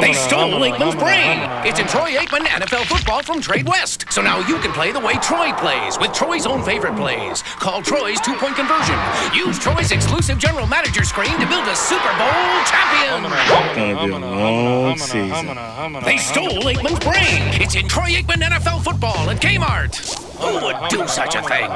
They stole Aikman's brain. It's in Troy Aikman NFL football from Tradewest. So now you can play the way Troy plays with Troy's own favorite plays. Call Troy's two point conversion. Use Troy's exclusive general manager screen to build a Super Bowl champion. Gonna be a long season. They stole Aikman's brain. It's in Troy Aikman NFL football at Kmart. Who would do such a thing?